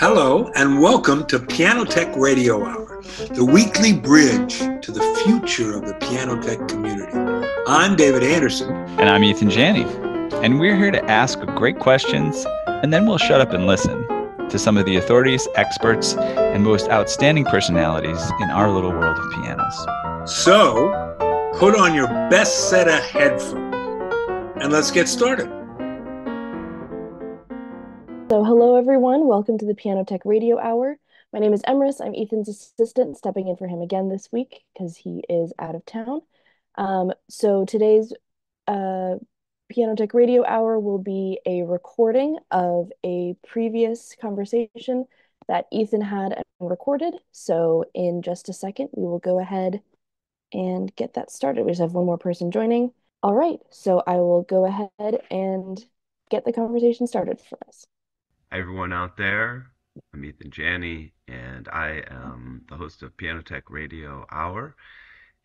Hello, and welcome to Piano Tech Radio Hour, the weekly bridge to the future of the piano tech community. I'm David Anderson. And I'm Ethan Janney. And we're here to ask great questions, and then we'll shut up and listen to some of the authorities, experts, and most outstanding personalities in our little world of pianos. So, put on your best set of headphones and let's get started. Everyone. Welcome to the Piano Tech Radio Hour. My name is Emrys. I'm Ethan's assistant, stepping in for him again this week because he is out of town. Um, so, today's uh, Piano Tech Radio Hour will be a recording of a previous conversation that Ethan had and recorded. So, in just a second, we will go ahead and get that started. We just have one more person joining. All right, so I will go ahead and get the conversation started for us. Everyone out there. I'm Ethan Janney, and I am the host of Piano Tech Radio Hour.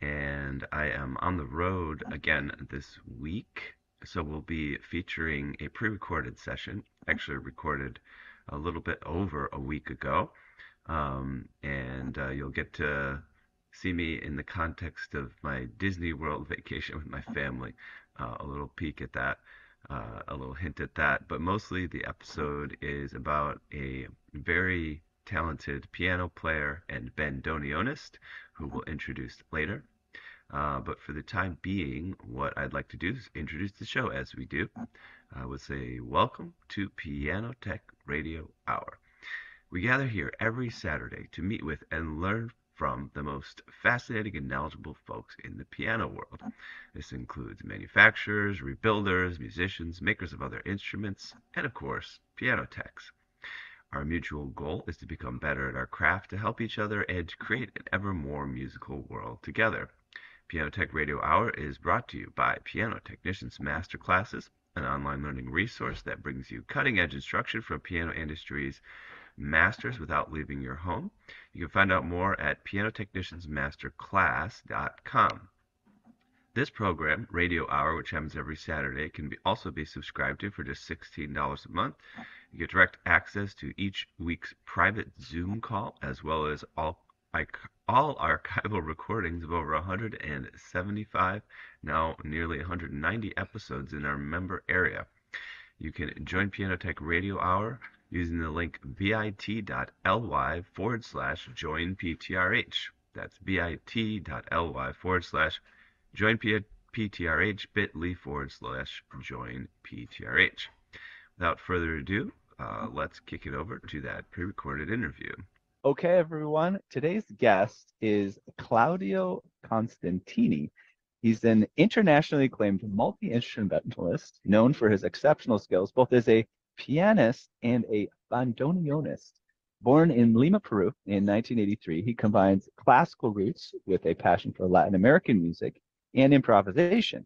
And I am on the road again this week. So we'll be featuring a pre recorded session, actually recorded a little bit over a week ago. Um, and uh, you'll get to see me in the context of my Disney World vacation with my family. Uh, a little peek at that uh, a little hint at that. But mostly the episode is about a very talented piano player and bandoneonist who we'll introduce later. Uh, but for the time being, what I'd like to do is introduce the show as we do. I would say, Welcome to Piano Tech Radio Hour. We gather here every Saturday to meet with and learn from the most fascinating and knowledgeable folks in the piano world. This includes manufacturers, rebuilders, musicians, makers of other instruments, and of course, piano techs. Our mutual goal is to become better at our craft to help each other and to create an ever more musical world together. Piano Tech Radio Hour is brought to you by Piano Technicians Masterclasses, an online learning resource that brings you cutting edge instruction from piano industry's masters without leaving your home. You can find out more at pianotechniciansmasterclass.com. This program, Radio Hour, which happens every Saturday, can be also be subscribed to for just $16 a month. You get direct access to each week's private Zoom call, as well as all all archival recordings of over 175, now nearly 190 episodes in our member area. You can join Piano Tech Radio Hour using the link bit.ly forward slash join PTRH. That's bit.ly forward slash join PTRH bit.ly forward slash join PTRH. Without further ado, uh, let's kick it over to that pre recorded interview. Okay, everyone. Today's guest is Claudio Constantini. He's an internationally acclaimed multi instrumentalist known for his exceptional skills both as a pianist and a bandoneonist. Born in Lima, Peru in 1983, he combines classical roots with a passion for Latin American music and improvisation.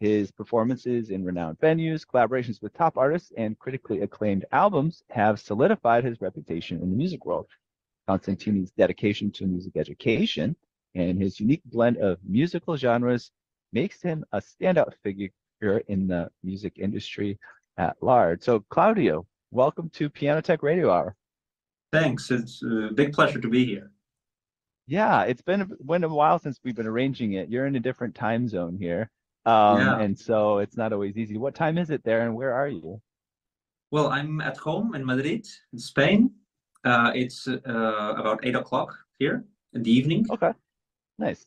His performances in renowned venues, collaborations with top artists, and critically acclaimed albums have solidified his reputation in the music world. Constantini's dedication to music education and his unique blend of musical genres makes him a standout figure in the music industry at large. So, Claudio, welcome to Piano Tech Radio Hour. Thanks. It's a big pleasure to be here. Yeah, it's been been a while since we've been arranging it. You're in a different time zone here, um, yeah. and so it's not always easy. What time is it there, and where are you? Well, I'm at home in Madrid, in Spain. Uh, it's uh, about eight o'clock here in the evening. Okay, nice.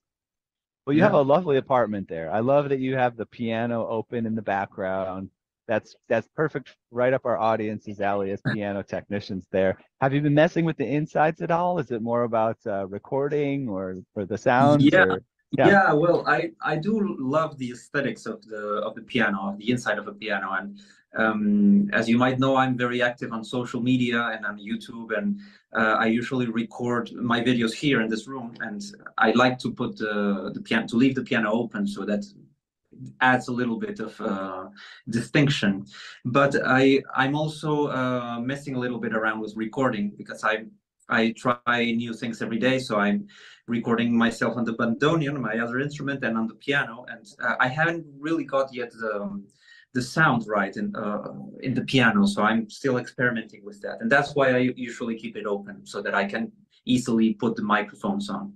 Well, you yeah. have a lovely apartment there. I love that you have the piano open in the background that's that's perfect right up our audience's alley as piano technicians there have you been messing with the insides at all is it more about uh, recording or or the sounds yeah. Or, yeah. yeah well i i do love the aesthetics of the of the piano of the inside of a piano and um, as you might know i'm very active on social media and on youtube and uh, i usually record my videos here in this room and i like to put the the piano to leave the piano open so that adds a little bit of uh, distinction. But I I'm also uh, messing a little bit around with recording because I I try new things every day. So I'm recording myself on the bandoneon, my other instrument, and on the piano. And uh, I haven't really got yet the the sound right in uh, in the piano. So I'm still experimenting with that, and that's why I usually keep it open so that I can easily put the microphones on.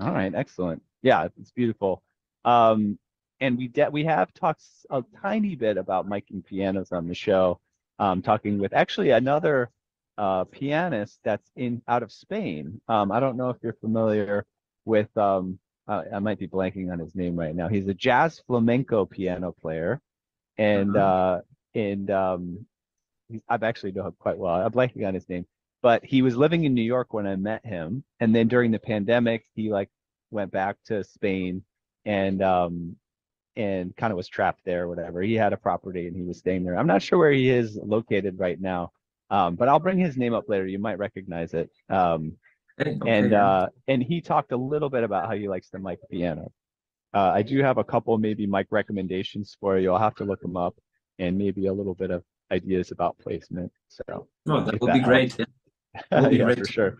All right, excellent. Yeah, it's beautiful. Um, and we de- we have talked a tiny bit about miking pianos on the show, um, talking with actually another uh, pianist that's in out of Spain. Um, I don't know if you're familiar with. Um, uh, I might be blanking on his name right now. He's a jazz flamenco piano player, and uh-huh. uh, and um, I've actually know him quite well. I'm blanking on his name, but he was living in New York when I met him, and then during the pandemic, he like went back to Spain and um and kind of was trapped there or whatever. He had a property and he was staying there. I'm not sure where he is located right now, um, but I'll bring his name up later. You might recognize it. Um, okay. And uh, and he talked a little bit about how he likes to mic piano. Uh, I do have a couple maybe mic recommendations for you. I'll have to look them up and maybe a little bit of ideas about placement. So no, that would be great. yeah, be great for sure.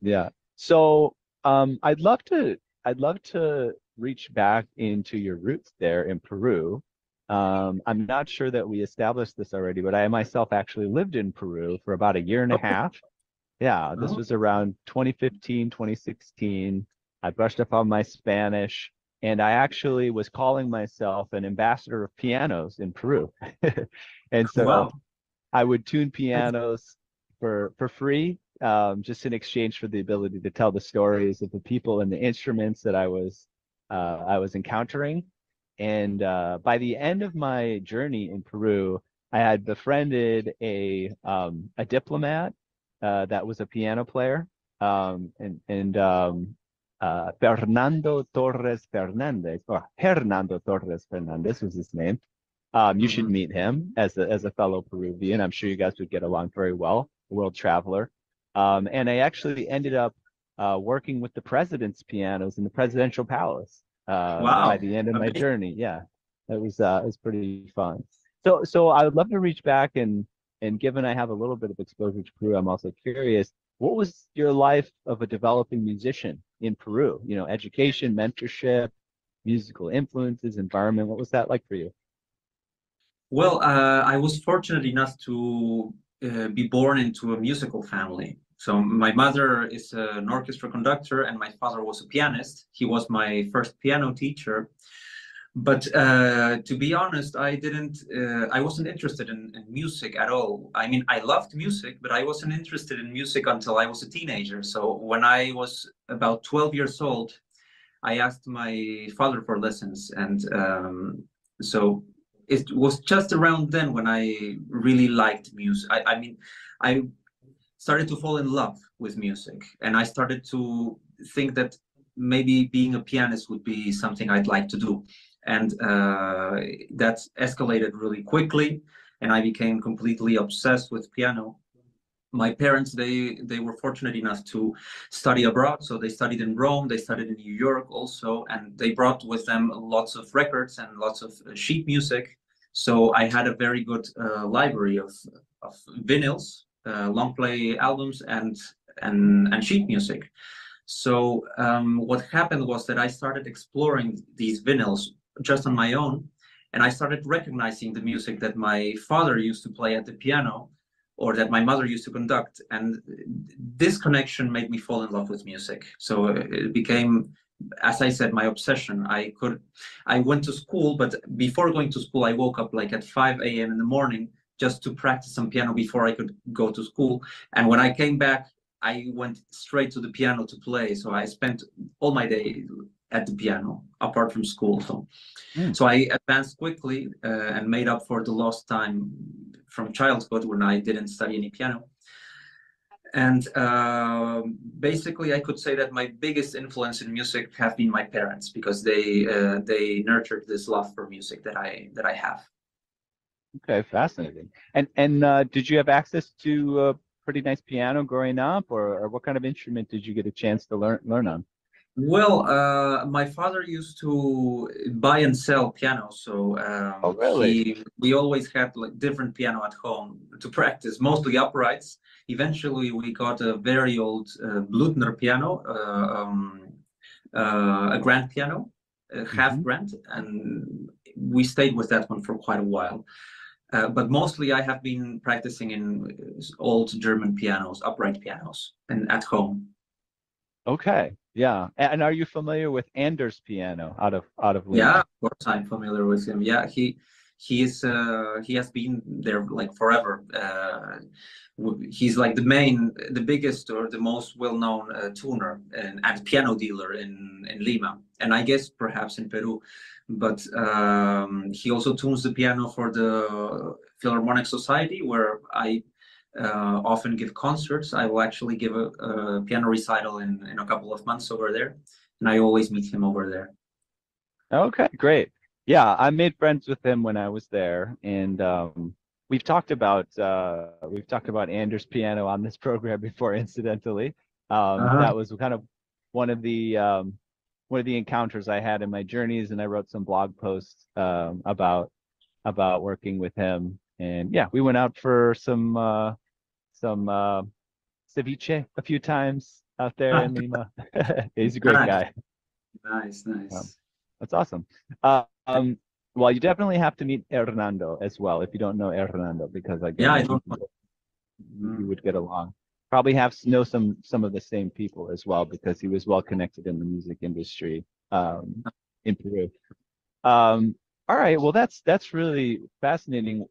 Yeah. So um, I'd love to I'd love to reach back into your roots there in Peru. Um, I'm not sure that we established this already, but I myself actually lived in Peru for about a year and a half. Yeah, this oh. was around 2015, 2016. I brushed up on my Spanish, and I actually was calling myself an ambassador of pianos in Peru. and so wow. I would tune pianos for for free, um, just in exchange for the ability to tell the stories of the people and the instruments that I was uh, I was encountering. And uh, by the end of my journey in Peru, I had befriended a um, a diplomat uh, that was a piano player, um, and and um, uh, Fernando Torres Fernandez or Hernando Torres Fernandez was his name. Um, you should mm-hmm. meet him as a as a fellow Peruvian. I'm sure you guys would get along very well. World traveler, um, and I actually ended up uh, working with the president's pianos in the presidential palace uh, wow. by the end of my journey. Yeah, it was uh, it was pretty fun. So so I would love to reach back and and given I have a little bit of exposure to Peru, I'm also curious. What was your life of a developing musician in Peru? You know, education, mentorship, musical influences, environment. What was that like for you? Well, uh, I was fortunate enough to uh, be born into a musical family. So my mother is an orchestra conductor and my father was a pianist. He was my first piano teacher. But uh, to be honest, I didn't, uh, I wasn't interested in, in, music at all. I mean, I loved music, but I wasn't interested in music until I was a teenager. So when I was about 12 years old, I asked my father for lessons. And um, so it was just around then when I really liked music. I, I mean, I started to fall in love with music. And i started to think that maybe being a pianist would be something i'd like to do. And uh, that escalated really quickly and i became completely obsessed with piano. My parents they they were fortunate enough to study abroad. So they studied in rome they studied in new york also and they brought with them lots of records and lots of uh, sheet music. So i had a very good uh, library of of vinyls long play albums and and and sheet music. So um, what happened was that I started exploring these vinyls just on my own, and I started recognizing the music that my father used to play at the piano, or that my mother used to conduct, and this connection made me fall in love with music. So it became as I said, my obsession. I could, I went to school, but before going to school, I woke up like at 5 a.m. in the morning just to practice some piano before I could go to school. And when I came back, I went straight to the piano to play. So I spent all my day at the piano, apart from school. So, mm. so I advanced quickly uh, and made up for the lost time from childhood when I didn't study any piano. And uh, basically, I could say that my biggest influence in music have been my parents because they uh, they nurtured this love for music that I that I have. Okay, fascinating. And and uh, did you have access to a pretty nice piano growing up, or, or what kind of instrument did you get a chance to learn learn on? Well, uh, my father used to buy and sell pianos, so um, oh, really? he, we always had like different piano at home to practice, mostly uprights. Eventually, we got a very old uh, Blüthner piano, uh, um, uh, a grand piano, half mm-hmm. grand, and we stayed with that one for quite a while. Uh, but mostly I have been practicing in old German pianos, upright pianos, and at home. Okay, yeah. And are you familiar with Anders piano out of out of Lima? Yeah, of course I'm familiar with him. Yeah, he he is uh, he has been there like forever. Uh, he's like the main, the biggest or the most well-known uh, tuner and, and, piano dealer in in Lima, and I guess perhaps in Peru. But um, he also tunes the piano for the Philharmonic Society, where I uh, often give concerts. I will actually give a, a, piano recital in, in a couple of months over there, and I always meet him over there. Okay, great. Yeah, I made friends with him when I was there, and um, we've talked about uh, we've talked about Anders piano on this program before. Incidentally, um, uh-huh. that was kind of one of the um, one of the encounters I had in my journeys, and I wrote some blog posts um, about about working with him. And yeah, we went out for some uh, some uh, ceviche a few times out there in Lima. He's a great nice. guy. Nice, nice. That's awesome. Uh, um, well, you definitely have to meet Hernando as well if you don't know Hernando because like yeah, I don't. You would get along. Probably have know some some of the same people as well because he was well connected in the music industry um, in Peru. Um, all right, well that's that's really fascinating,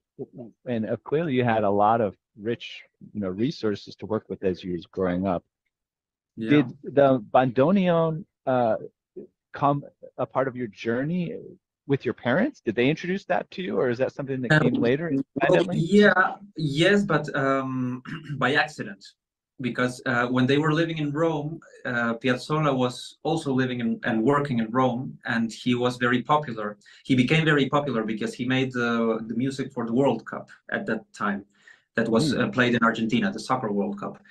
and uh, clearly you had a lot of rich you know resources to work with as you was growing up. Yeah. Did the bandoneon uh, come a part of your journey with your parents? Did they introduce that to you, or is that something that came um, later? Well, yeah, yes, but um, by accident, because uh, when they were living in Rome, uh, Piazzolla was also living in, and working in Rome, and he was very popular. He became very popular because he made the, the music for the World Cup at that time, that was mm. uh, played in Argentina, the Soccer World Cup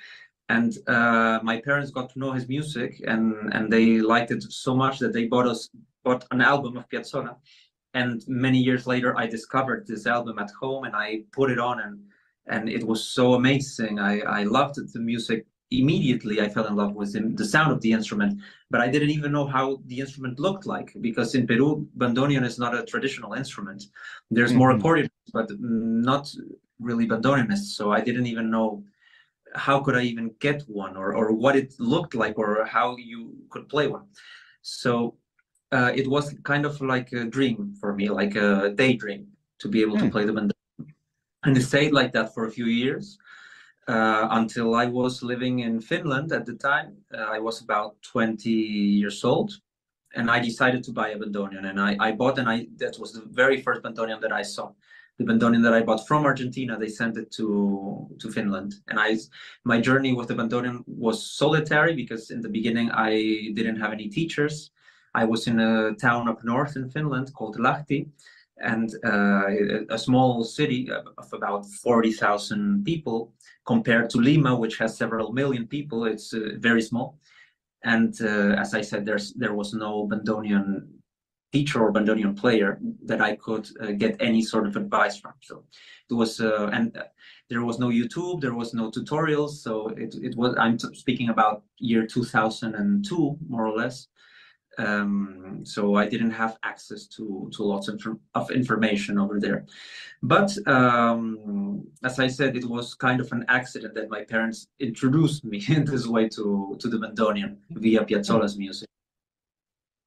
and uh, my parents got to know his music and and they liked it so much that they bought us bought an album of Piazzolla and many years later I discovered this album at home and I put it on and and it was so amazing I I loved the music immediately I fell in love with the, the sound of the instrument but I didn't even know how the instrument looked like because in Peru bandoneon is not a traditional instrument there's mm-hmm. more accordionists but not really bandoneonists so I didn't even know how could I even get one or, or what it looked like or how you could play one. So uh, it was kind of like a dream for me, like a daydream to be able to hmm. play the bandoneon. And it stayed like that for a few years uh, until I was living in Finland at the time. Uh, I was about 20 years old and I decided to buy a bandoneon and I, I bought and I that was the very first bandoneon that I saw the bandoneon that I bought from Argentina, they sent it to to Finland. And I, my journey with the bandoneon was solitary because in the beginning I didn't have any teachers. I was in a town up north in Finland called Lahti, and uh, a small city of about 40,000 people compared to Lima, which has several million people. It's uh, very small. And uh, as I said, there's there was no Bandoneon teacher or Bandoneon player that I could uh, get any sort of advice from. So it was, uh, and uh, there was no YouTube, there was no tutorials. So it, it was, I'm speaking about year 2002, more or less. Um, so I didn't have access to, to lots of, of information over there. But um, as I said, it was kind of an accident that my parents introduced me in this way to, to the bandoneon via Piazzolla's music.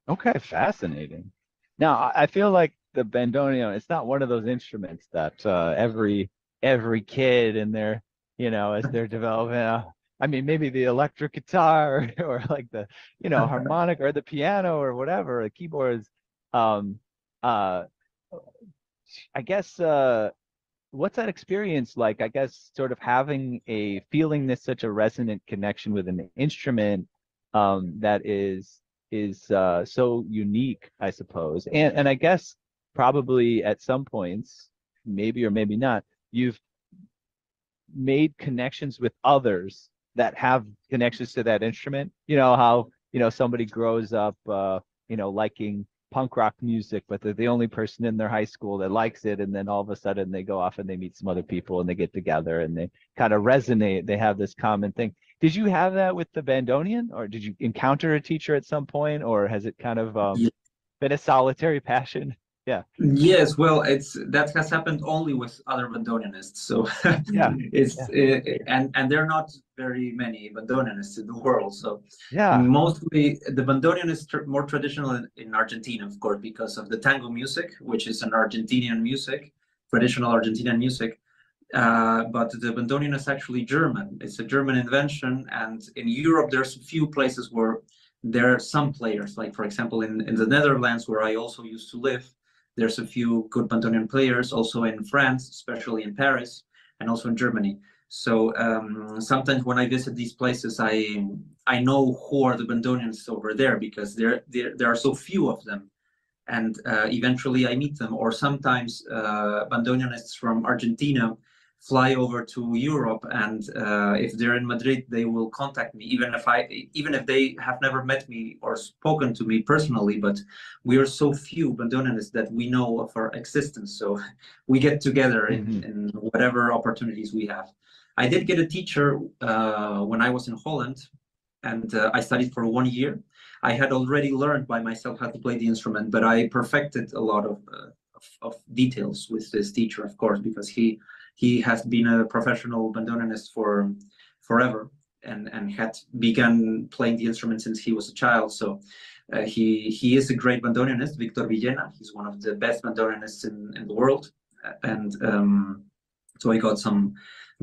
Okay, fascinating. Now, I feel like the bandoneon, it's not one of those instruments that uh, every every kid in their, you know, as they're developing, uh, I mean, maybe the electric guitar or, or like the, you know, harmonic or the piano or whatever, the keyboards. Um, uh, I guess, uh, what's that experience like? I guess sort of having a feeling this such a resonant connection with an instrument um, that is is uh, so unique, I suppose. And and I guess probably at some points, maybe or maybe not, you've made connections with others that have connections to that instrument. You know how you know somebody grows up, uh, you know, liking punk rock music, but they're the only person in their high school that likes it, and then all of a sudden they go off and they meet some other people and they get together and they kind of resonate. They have this common thing. Did you have that with the Bandoneon, or did you encounter a teacher at some point, or has it kind of um, yeah. been a solitary passion? Yeah. Yes, well, it's that has happened only with other bandoneonists. So Yeah, it's yeah. uh, and and there are not very many bandoneonists in the world. So Yeah. mostly the bandoneon is tr more traditional in, in Argentina, of course, because of the tango music, which is an Argentinian music, traditional Argentinian music. Uh, but the bandoneon is actually German. It's a German invention, and in Europe, there's a few places where there are some players. Like for example, in in the Netherlands, where I also used to live, there's a few good bandoneon players. Also in France, especially in Paris, and also in Germany. So um, sometimes when I visit these places, I I know who are the bandoneons over there because there there are so few of them and uh, eventually I meet them. Or sometimes uh, bandoneonists from Argentina fly over to Europe, and uh, if they're in Madrid, they will contact me, even if I, even if they have never met me or spoken to me personally. But we are so few bandoneonists that we know of our existence, so we get together in, Mhm. in whatever opportunities we have. I did get a teacher uh, when I was in Holland, and uh, I studied for one year. I had already learned by myself how to play the instrument, but I perfected a lot of, uh, of, of details with this teacher, of course, because he he has been a professional bandoneonist for forever and and had begun playing the instrument since he was a child. So uh, he he is a great bandoneonist, Victor Villena. He's one of the best bandoneonists in, in the world, and um, so I got some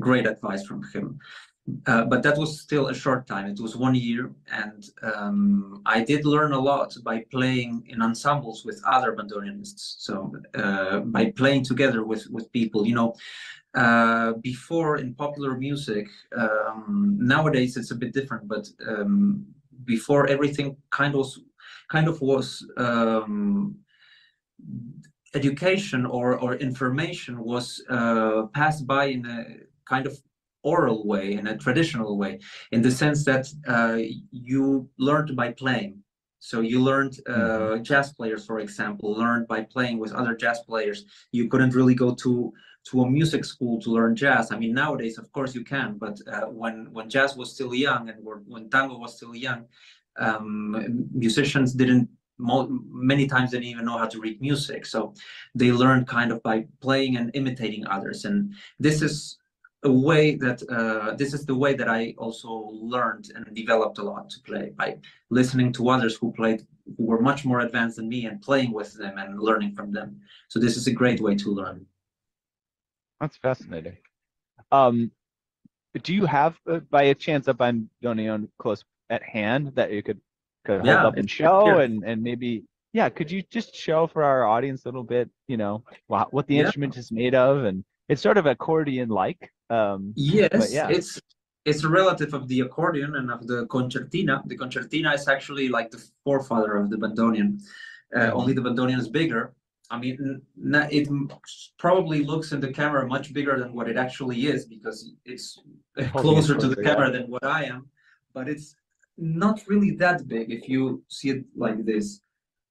great advice from him. Uh, but that was still a short time. It was one year, and um, I did learn a lot by playing in ensembles with other bandoneonists. So uh, by playing together with with people, you know, uh, before in popular music, um, nowadays it's a bit different. But um, before everything kind of kind of was um, education or or information was uh, passed by in a kind of oral way in a traditional way in the sense that uh, you learned by playing so you learned uh, jazz players for example learned by playing with other jazz players you couldn't really go to to a music school to learn jazz i mean nowadays of course you can but uh, when when jazz was still young and when tango was still young um, musicians didn't many times didn't even know how to read music so they learned kind of by playing and imitating others and this is a way that uh, this is the way that I also learned and developed a lot to play by listening to others who played who were much more advanced than me and playing with them and learning from them. So this is a great way to learn. That's fascinating. Um, do you have, uh, by a chance, a bandoneon close at hand that you could could hold Yeah, up and show, and and maybe, yeah, could you just show for our audience a little bit, you know, what, what the Yeah. instrument is made of, and it's sort of accordion-like. Um, Yes, yeah. it's it's a relative of the accordion and of the concertina. The concertina is actually like the forefather of the bandoneon. Uh, only the bandoneon is bigger. I mean, it probably looks in the camera much bigger than what it actually is because it's closer to the yeah. camera than what I am. But it's not really that big if you see it like this.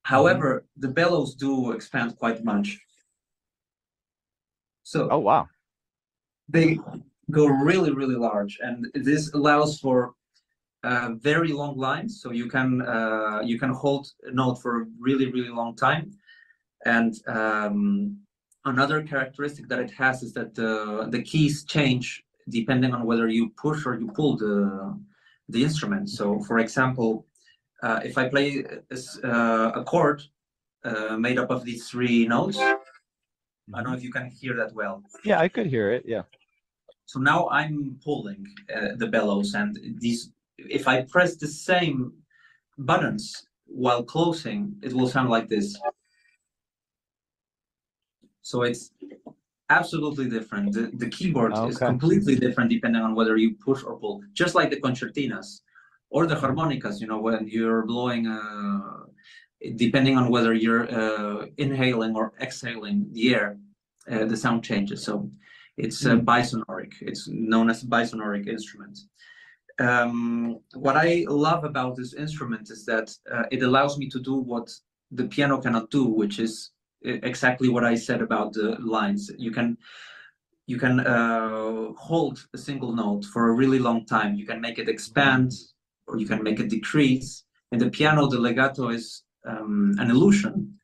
However, the bellows do expand quite much. So oh wow, they go really really large and this allows for uh, very long lines so you can uh, you can hold a note for a really really long time and um, another characteristic that it has is that the the keys change depending on whether you push or you pull the the instrument so for example uh, if I play a, uh, a chord uh, made up of these three notes I don't know if you can hear that well yeah, I could hear it. Yeah, so now I'm pulling uh, the bellows and these, if I press the same buttons while closing, it will sound like this. So it's absolutely different. The, the keyboard is completely different depending on whether you push or pull, just like the concertinas or the harmonicas, you know, when you're blowing, uh, depending on whether you're uh, inhaling or exhaling the air, uh, the sound changes. So it's a bisonoric. It's known as a bisonoric instrument. Um, what I love about this instrument is that uh, it allows me to do what the piano cannot do, which is exactly what I said about the lines. You can you can uh, hold a single note for a really long time. You can make it expand, or you can make it decrease. In the piano, the legato is um, an illusion.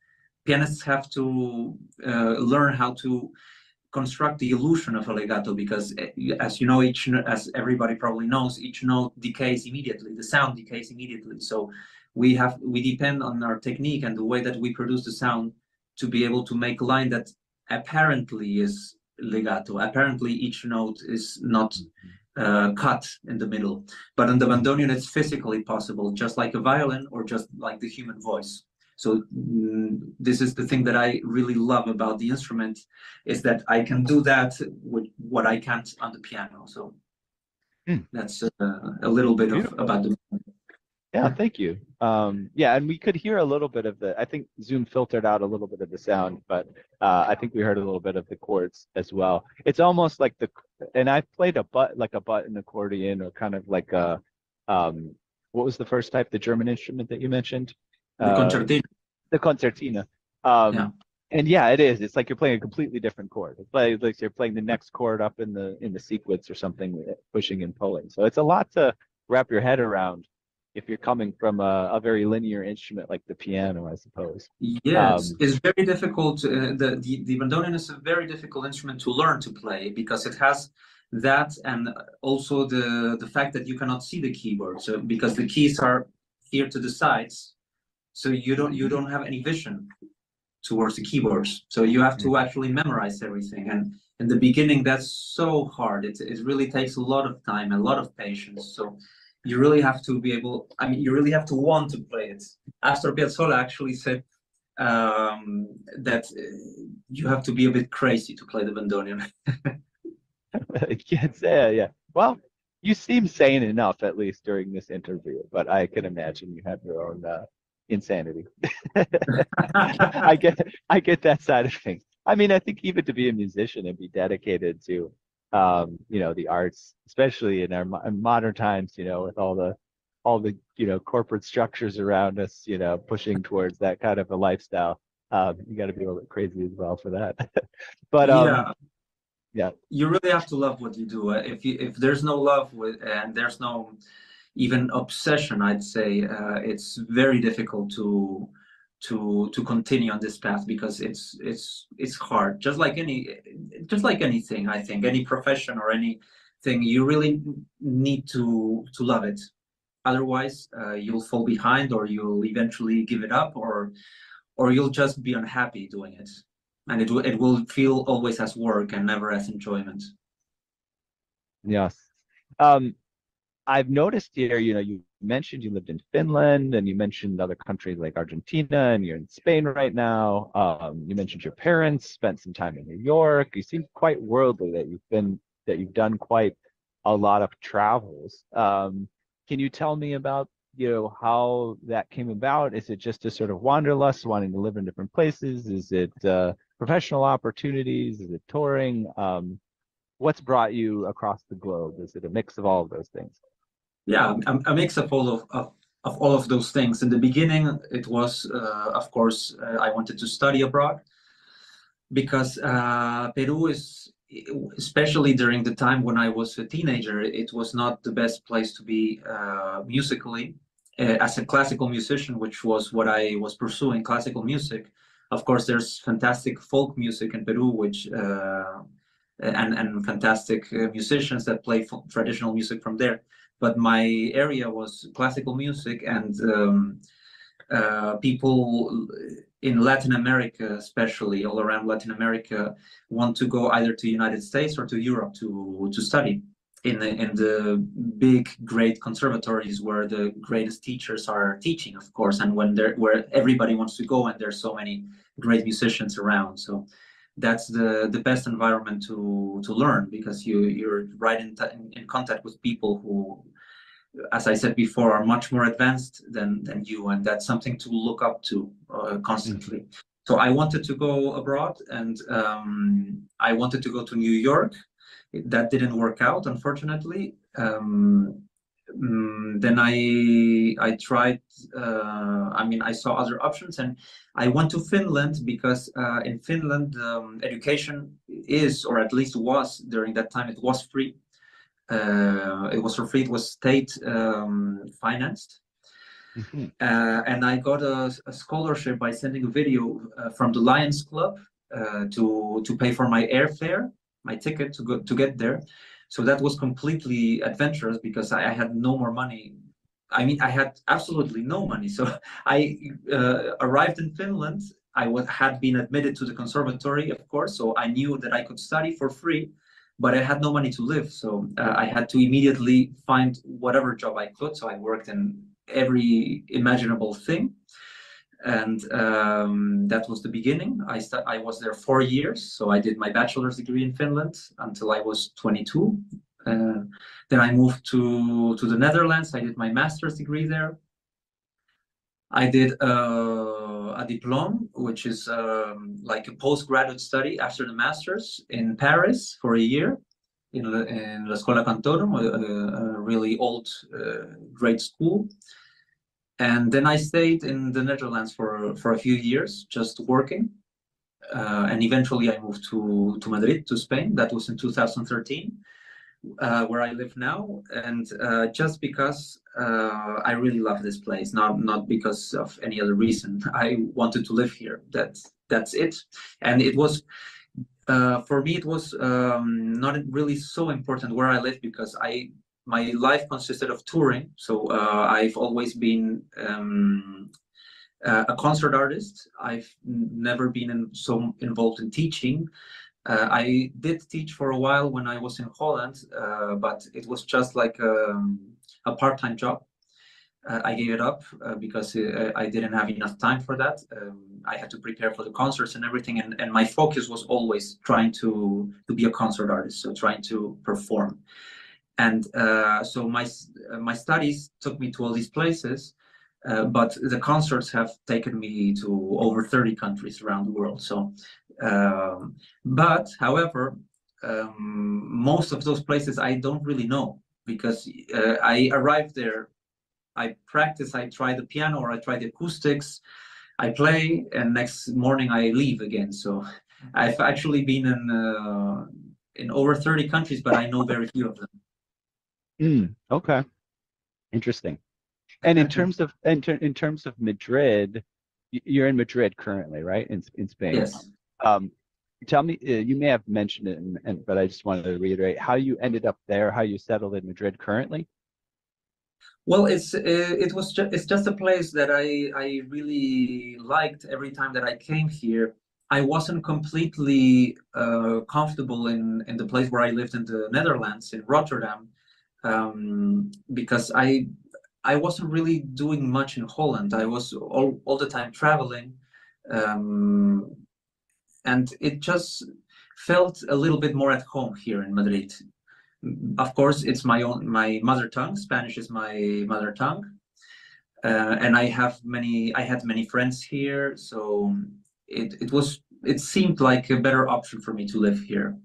pianists have to uh, learn how to construct the illusion of a legato because eh, as you know each as everybody probably knows each note decays immediately the sound decays immediately so we have we depend on our technique and the way that we produce the sound to be able to make a line that apparently is legato apparently each note is not uh, cut in the middle but on the bandoneon it's physically possible just like a violin or just like the human voice so mm, this is the thing that I really love about the instrument is that I can do that with what I can't on the piano. So mm. that's uh, a little bit of, about the. Yeah, thank you. Um, yeah, and we could hear a little bit of the. I think Zoom filtered out a little bit of the sound, but uh, I think we heard a little bit of the chords as well. It's almost like the, and I played a butt like a button accordion or kind of like a, um, what was the first type? The German instrument that you mentioned. The uh, concertina. The concertina. Um, yeah. And yeah, it is. It's like you're playing a completely different chord. It's like, like you're playing the next chord up in the in the sequence or something, pushing and pulling. So it's a lot to wrap your head around if you're coming from a, a very linear instrument like the piano, I suppose. Yes, um, it's very difficult. Uh, the, the the bandoneon is a very difficult instrument to learn to play because it has that and also the the fact that you cannot see the keyboard. So because the keys are here to the sides so you don't you don't have any vision towards the keyboards so you have to mm. actually memorize everything and in the beginning that's so hard it, it really takes a lot of time a lot of patience so you really have to be able i mean you really have to want to play it astor piazzolla actually said um, that uh, you have to be a bit crazy to play the bandoneon say yeah well you seem sane enough at least during this interview but i can imagine you have your own uh, insanity. I get I get that side of things. I mean, I think even to be a musician and be dedicated to, um, you know, the arts, especially in our in modern times, you know, with all the all the you know corporate structures around us, you know, pushing towards that kind of a lifestyle. Um, you got to be a little bit crazy as well for that. but um, yeah. Yeah. You really have to love what you do. If you if there's no love with and there's no even obsession, I'd say uh, it's very difficult to to to continue on this path because it's it's it's hard. Just like any just like anything, I think any profession or anything, you really need to to love it. Otherwise, uh, you'll fall behind, or you'll eventually give it up, or or you'll just be unhappy doing it, and it it will feel always as work and never as enjoyment. Yes. Um, I've noticed here, you know, you mentioned you lived in Finland and you mentioned other countries like Argentina and you're in Spain right now. Um, you mentioned your parents spent some time in New York. You seem quite worldly that you've been, that you've done quite a lot of travels. Um, can you tell me about, you know, how that came about? Is it just a sort of wanderlust, wanting to live in different places? Is it uh, professional opportunities? Is it touring? Um, what's brought you across the globe? Is it a mix of all of those things? Yeah a, a mix of all of, of, of all of those things. In the beginning it was uh, of course uh, i wanted to study abroad because uh, peru is especially during the time when i was a teenager it was not the best place to be uh, musically uh, as a classical musician which was what i was pursuing classical music. Of course there's fantastic folk music in peru which uh, and and fantastic musicians that play traditional music from there but my area was classical music and um, uh, people in Latin America, especially all around Latin America, want to go either to the United States or to Europe to to study in the in the big great conservatories where the greatest teachers are teaching, of course, and when there where everybody wants to go and there's so many great musicians around. So that's the the best environment to to learn because you you're right in, in contact with people who as I said before, are much more advanced than than you, and that's something to look up to uh, constantly. Mm-hmm. So I wanted to go abroad, and um, I wanted to go to New York. That didn't work out, unfortunately. Um, um, then I I tried. Uh, I mean, I saw other options, and I went to Finland because uh, in Finland, um, education is, or at least was during that time, it was free. Uh, it was for free. It was state um, financed, Mm-hmm. Uh, and I got a, a, scholarship by sending a video uh, from the Lions Club uh, to to pay for my airfare, my ticket to go to get there. So that was completely adventurous because I, I had no more money. I mean, I had absolutely no money. So I uh, arrived in Finland. I was, had been admitted to the conservatory, of course, so I knew that I could study for free but I had no money to live. So uh, I had to immediately find whatever job I could. So I worked in every imaginable thing. And um, that was the beginning. I, st- I was there four years. So I did my bachelor's degree in Finland until I was 22. Uh, then I moved to, to the Netherlands. I did my master's degree there. I did uh, a diploma, which is um, like a postgraduate study after the master's in Paris for a year in, in La Schola Cantorum, a, a really old, uh, great school. And then I stayed in the Netherlands for, for a few years, just working. Uh, and eventually I moved to, to Madrid, to Spain. That was in 2013 uh, where I live now, and uh, just because uh, I really love this place, not not because of any other reason. I wanted to live here. That's that's it, and it was. Uh, for me, it was um, not really so important where I live because I my life consisted of touring. So uh, I've always been um, uh, a concert artist. I've never been in, so involved in teaching. Uh, I did teach for a while when I was in Holland, uh, but it was just like um, a part-time job. Uh, I gave it up uh, because uh, I didn't have enough time for that. Um, I had to prepare for the concerts and everything, and, and my focus was always trying to to be a concert artist, so trying to perform. And uh, so my my studies took me to all these places, but the concerts have taken me to over 30 countries around the world. So um, but however, um, most of those places I don't really know because uh, I arrived there, I practice, I try the piano or I try the acoustics, I play, and next morning I leave again. So I've actually been in uh, in over 30 countries, but I know very few of them. Mm, okay, interesting. And in terms of in, ter- in terms of Madrid, you're in Madrid currently, right? In in Spain. Yes. Um, tell me, uh, you may have mentioned it, but I just wanted to reiterate how you ended up there, how you settled in Madrid currently. Well, it's uh, it was just it's just a place that I I really liked every time that I came here. I wasn't completely uh, comfortable in in the place where I lived in the Netherlands in Rotterdam um, because I I wasn't really doing much in Holland. I was all all the time traveling. Um, and it just felt a little bit more at home here in Madrid. Of course, it's my own my mother tongue. Spanish is my mother tongue, uh, and I have many. I had many friends here, so it it was it seemed like a better option for me to live here,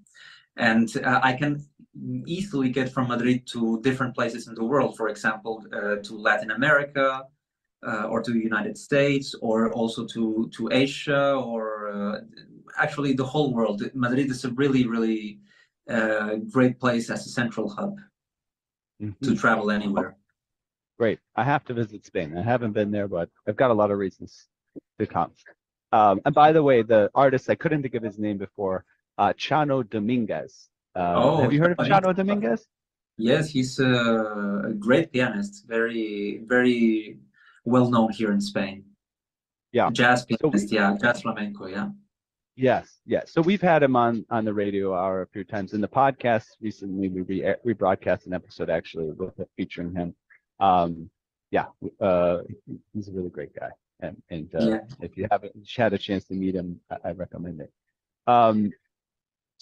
and uh, I can easily get from Madrid to different places in the world. For example, uh, to Latin America, uh, or to the United States, or also to to Asia, or uh, actually the whole world. Madrid is a really, really uh, great place as a central hub mm-hmm. to travel anywhere. Great. I have to visit Spain. I haven't been there, but I've got a lot of reasons to come. Um, and by the way, the artist, I couldn't think of his name before, uh, Chano Dominguez. Uh, oh, have you heard of Chano Dominguez? Yes, he's a, a great pianist, very, very well known here in Spain. Yeah. Jazz pianist, so we, yeah, jazz flamenco, yeah. Yes, yes. So we've had him on on the radio hour a few times. In the podcast recently, we re- rebroadcast an episode actually with featuring him. Um, yeah, uh, he's a really great guy, and and uh, yeah. if you haven't had a chance to meet him, I, I recommend it. Um,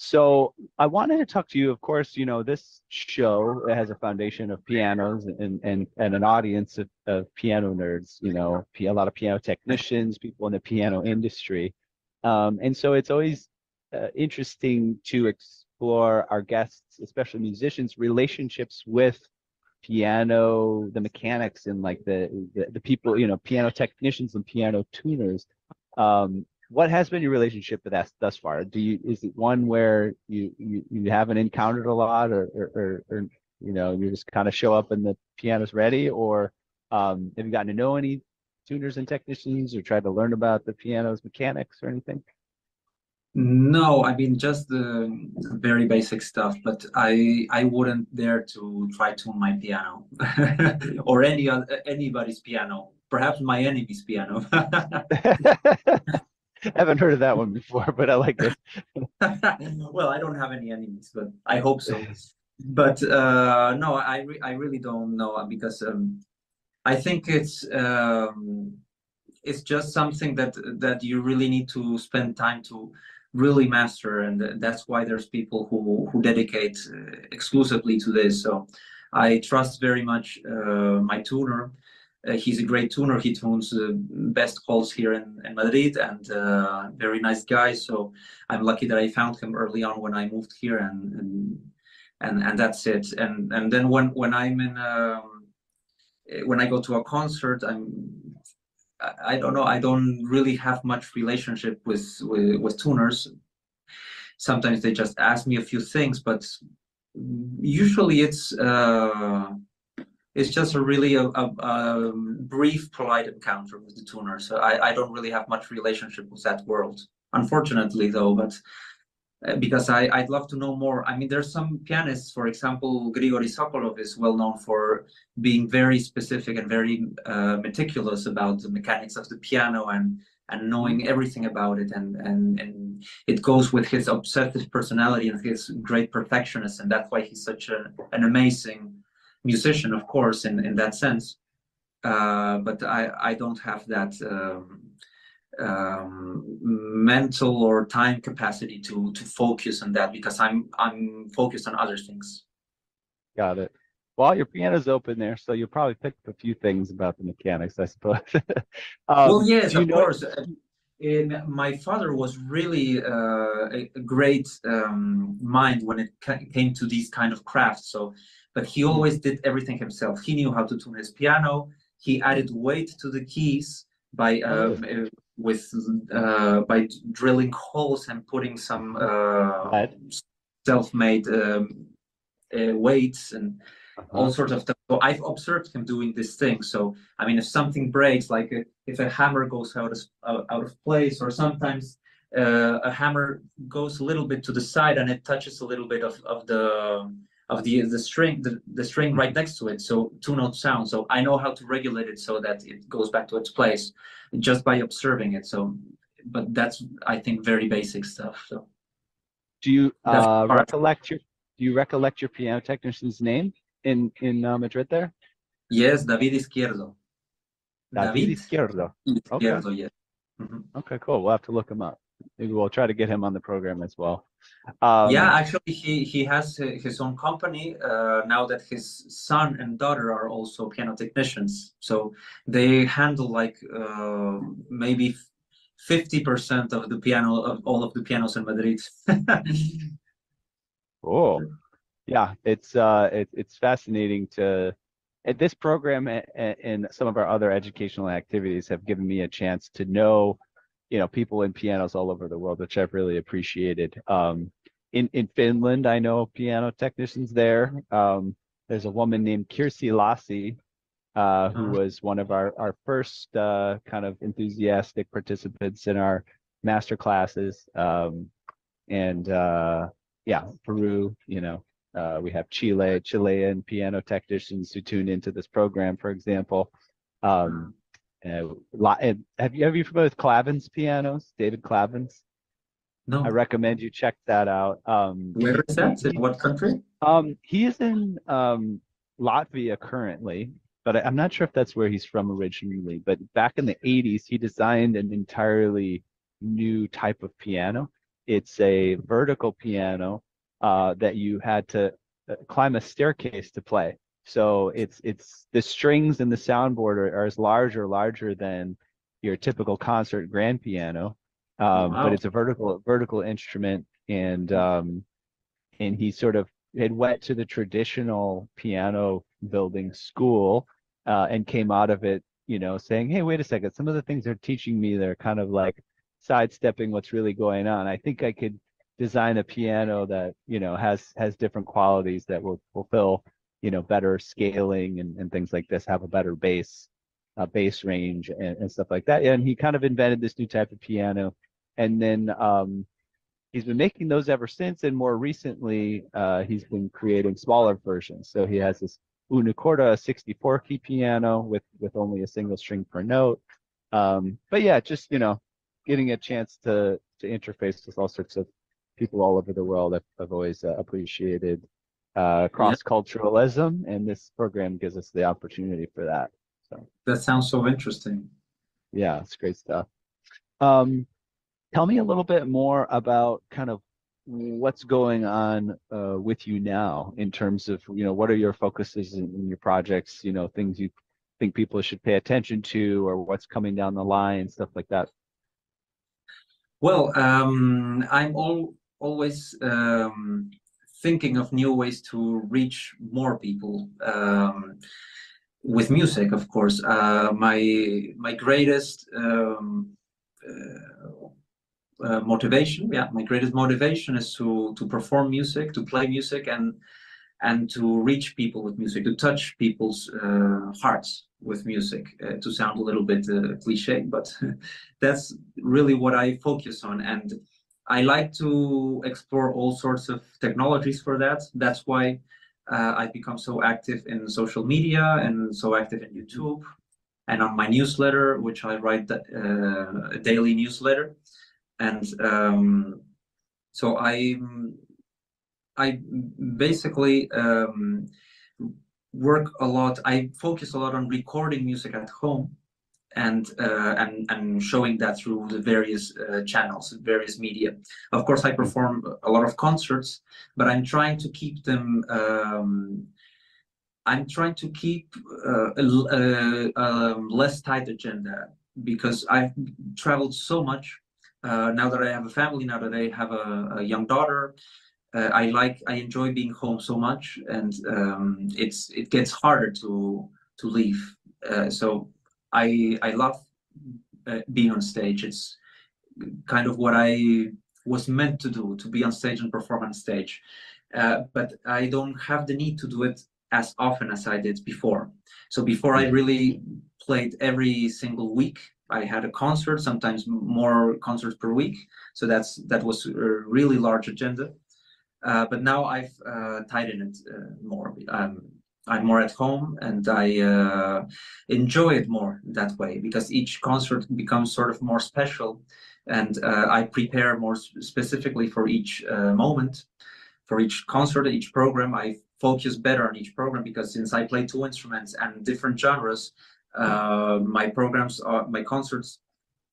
so I wanted to talk to you. Of course, you know this show has a foundation of pianos and and and an audience of, of piano nerds. You know, a lot of piano technicians, people in the piano industry. Um, and so it's always uh, interesting to explore our guests, especially musicians, relationships with piano, the mechanics, and like the, the, the people, you know, piano technicians and piano tuners. Um, what has been your relationship with that thus far? Do you is it one where you you, you haven't encountered a lot, or or, or, or you know you just kind of show up and the piano's ready, or Um, have you gotten to know any tuners and technicians or try to learn about the piano's mechanics or anything? No, I mean just the very basic stuff, but I I wouldn't dare to try tune my piano or any other anybody's piano, perhaps my enemy's piano. Haven't heard of that one before, but I like it. well, I don't have any enemies, but I hope so. But uh, no, I re I really don't know because um, I think it's um, it's just something that that you really need to spend time to really master, and that's why there's people who who dedicate uh, exclusively to this. So I trust very much uh, my tuner uh, he's a great tuner. He tunes the best calls here in, in Madrid and uh, very nice guy. So I'm lucky that I found him early on when I moved here and and and, and that's it. And and then when when I'm in um, when I go to a concert, I'm I don't know. I don't really have much relationship with with, with tuners. Sometimes they just ask me a few things, but usually it's uh, it's just a really a, a, a, brief, polite encounter with the tuner. So I, I don't really have much relationship with that world, unfortunately, though. But uh, because I, I'd love to know more. I mean, there's some pianists, for example, Grigory Sokolov is well known for being very specific and very uh, meticulous about the mechanics of the piano and and knowing everything about it. And and and it goes with his obsessive personality and his great perfectionist, and that's why he's such a, an amazing musician, of course, in in that sense. Uh, but I I don't have that um, um, mental or time capacity to to focus on that because I'm I'm focused on other things. Got it. Well, your piano's open there, so you'll probably pick up a few things about the mechanics, I suppose. um, well, yes, of know- course. In, my father was really uh, a, a, great um, mind when it ca- came to these kind of crafts. So but he always did everything himself. He knew how to tune his piano. He added weight to the keys by um, with uh, by drilling holes and putting some uh, self-made um, uh, weights and uh-huh. all sorts of stuff. So I've observed him doing this thing. So I mean, if something breaks, like uh, if a hammer goes out of uh, out of place, or sometimes uh, a hammer goes a little bit to the side and it touches a little bit of of the of the the string the, the string right next to it so two note sound. So i know how to regulate it so that it goes back to its place just by observing it. So but that's i think very basic stuff so. Do you uh, recollect your do you recollect your piano technician's name in in uh, madrid there? Yes david izquierdo. David, david izquierdo. Izquierdo okay. yes. Mm-hmm. okay cool. We'll have to look him up maybe we'll try to get him on the program as well um, yeah, actually, he he has his own company uh, now that his son and daughter are also piano technicians. So they handle like uh, maybe fifty percent of the piano of all of the pianos in Madrid. oh, yeah, it's uh, it, it's fascinating to. At this program and some of our other educational activities have given me a chance to know you know people in pianos all over the world which i've really appreciated. Um, in in finland i know piano technicians there. Um, there's a woman named kirsi lassi uh, who uh-huh. was one of our our first uh, kind of enthusiastic participants in our master classes. Um, and uh, yeah peru you know uh, we have chile chilean piano technicians who tune into this program for example. Um, uh, have you have you familiar with Klavins pianos, David Klavins. No. I recommend you check that out. Um, Where is that? In what country? Um, he is in um, Latvia currently, but I, am not sure if that's where he's from originally. But back in the 80s, he designed an entirely new type of piano. It's a vertical piano uh, that you had to uh, climb a staircase to play. So it's it's the strings and the soundboard are, are as large or larger than your typical concert grand piano, um, wow. but it's a vertical vertical instrument, and um, and he sort of had went to the traditional piano building school uh, and came out of it, you know, saying, "Hey, wait a second, some of the things they're teaching me, they're kind of like sidestepping what's really going on. I think I could design a piano that you know has has different qualities that will fulfill you know better scaling and, and things like this have a better bass uh, bass range and, and stuff like that. And he kind of invented this new type of piano. And then um, he's been making those ever since. And more recently uh, he's been creating smaller versions. So he has this Una Corda 64 key piano with with only a single string per note. Um, but yeah just you know getting a chance to to interface with all sorts of people all over the world i've, I've always uh, appreciated uh, cross culturalism and this program gives us the opportunity for that so. That sounds so interesting. Yeah it's great stuff. Um, tell me a little bit more about kind of what's going on uh, with you now in terms of you know what are your focuses in, in, your projects you know things you think people should pay attention to or what's coming down the line stuff like that? Well um, i'm all, always um, thinking of new ways to reach more people um, with music of course. Uh, my my greatest um, uh, uh, motivation yeah my greatest motivation is to to perform music to play music and and to reach people with music to touch people's uh, hearts with music uh, to sound a little bit uh, cliche but that's really what i focus on. And i like to explore all sorts of technologies for that that's why uh, i've become so active in social media and so active in youtube and on my newsletter which i write a daily newsletter and um, so I I basically um, work a lot. I focus a lot on recording music at home and uh, and and showing that through the various uh, channels, various media. Of course, I perform a lot of concerts, but I'm trying to keep them. Um, I'm trying to keep uh, a, a, a, less tight agenda because I've traveled so much uh, now that I have a family, now that I have a, a young daughter, uh, I like I enjoy being home so much, and um, it's it gets harder to to leave. Uh, so I I love uh, being on stage. It's kind of what I was meant to do to be on stage and perform on stage. Uh, but I don't have the need to do it as often as I did before. So before I really played every single week I had a concert, sometimes more concerts per week. So that's that was a really large agenda. Uh, but now I've uh, tightened it uh, more. Um, I'm more at home and I uh, enjoy it more that way because each concert becomes sort of more special, and uh, I prepare more specifically for each uh, moment, for each concert, each program. I focus better on each program because since I play two instruments and different genres, uh, my programs are my concerts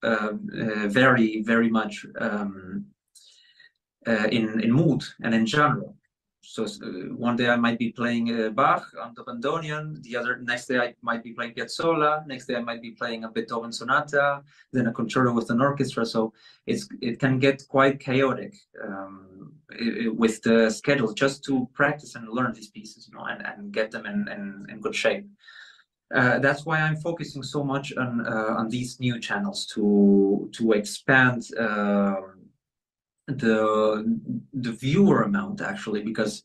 uh, uh, vary very much um, in in mood and in genre. So one day I might be playing Bach on the bandoneon. The other next day I might be playing Piazzolla. Next day I might be playing a Beethoven sonata. Then a concerto with an orchestra. So it's it can get quite chaotic um, it, with the schedule just to practice and learn these pieces, you know, and, and get them in, in, in good shape. Uh, that's why I'm focusing so much on uh, on these new channels to to expand uh, the the viewer amount actually because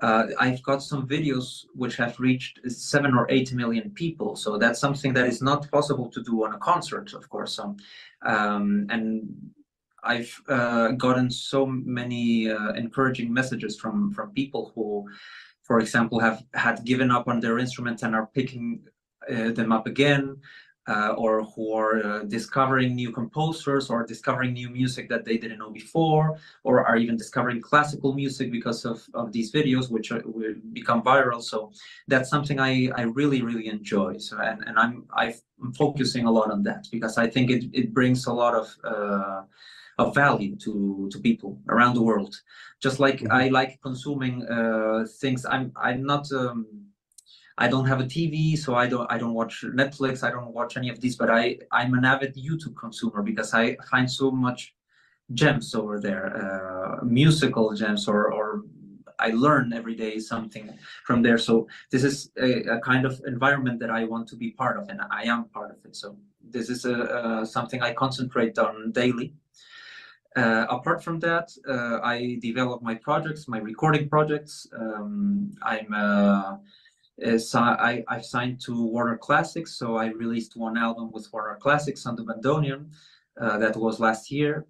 uh, I've got some videos which have reached seven or eight million people. So that's something that is not possible to do on a concert, of course. So, um, and I've uh, gotten so many uh, encouraging messages from from people who, for example, have had given up on their instruments and are picking uh, them up again, uh, or who are uh, discovering new composers or discovering new music that they didn't know before, or are even discovering classical music because of, of these videos, which are, will become viral. So that's something I, I really, really enjoy. So, and, and I'm, I'm focusing a lot on that because I think it, it brings a lot of, uh, of value to, to people around the world. Just like mm-hmm. I like consuming uh, things, I'm, I'm not, um, I don't have a TV, so I don't I don't watch Netflix. I don't watch any of these, but I I'm an avid YouTube consumer because I find so much gems over there, uh, musical gems, or or I learn every day something from there. So this is a, a, kind of environment that I want to be part of, and I am part of it. So this is a, a something I concentrate on daily. Uh, apart from that, uh, I develop my projects, my recording projects. Um, I'm uh, so I, I signed to Warner Classics, so I released one album with Warner Classics on the Bandoneon. Uh, that was last year.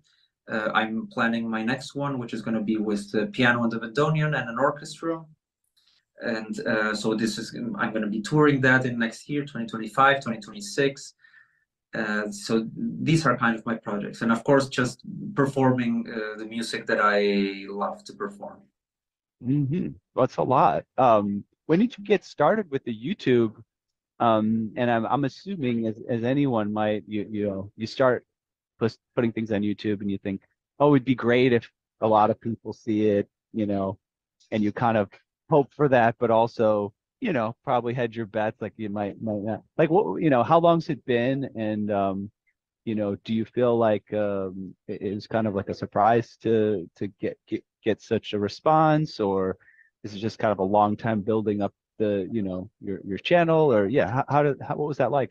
Uh, I'm planning my next one, which is going to be with the piano and the bandoneon and an orchestra. And uh, so this is I'm going to be touring that in next year, 2025, 2026. Uh, so these are kind of my projects, and of course, just performing uh, the music that I love to perform. Mm-hmm. That's a lot. Um, when did you get started with the YouTube? Um, and I'm I'm assuming as as anyone might, you you know, you start putting things on YouTube and you think, oh, it'd be great if a lot of people see it, you know, and you kind of hope for that, but also, you know, probably had your bets like you might might not. Like what you know, how long's it been? And um, you know, do you feel like um it was kind of like a surprise to to get get get such a response or is it just kind of a long time building up the you know your your channel or yeah how, how did how, what was that like